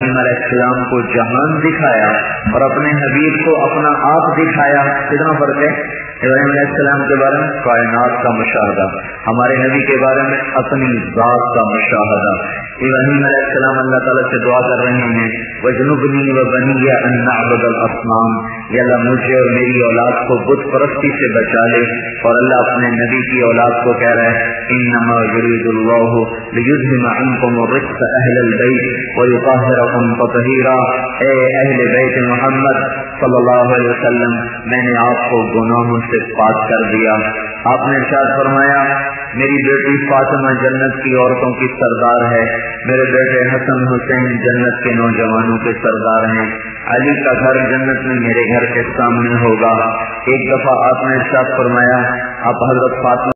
علیہ السلام کو جہان دکھایا اور اپنے حبیب کو اپنا آپ دکھایا۔ کتنا فرق ہے؟ ابراہیم علیہ السلام کے بارے میں کائنات کا مشاہدہ، ہمارے نبی کے بارے میں اپنی ذات کا مشاہدہ۔ ابراہیم علیہ السلام اللہ تعالیٰ سے دعا کر رہے ہیں وہ جنوبنی و بنی یا الاسمان یا اللہ مجھے اور میری اولاد کو بت پرستی سے بچا لے۔ اور اللہ اپنے نبی کی اولاد کو کہہ رہا ہے انما یرید اللہ لیذہب عنکم الرجس اہل البیت ویطہرکم تطہیرا اے اہل بیت محمد صلی اللہ علیہ وسلم، میں نے آپ کو گناہوں سے پاک کر دیا۔ آپ نے ارشاد فرمایا میری بیٹی فاطمہ جنت کی عورتوں کی سردار ہے۔ میرے بیٹے حسن حسین جنت کے نوجوانوں کے سردار ہیں۔ علی کا گھر جنت میں میرے گھر کے سامنے ہوگا۔ ایک دفعہ آپ نے ارشاد فرمایا، آپ حضرت فاطمہ